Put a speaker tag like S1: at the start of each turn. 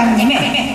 S1: 拍你妹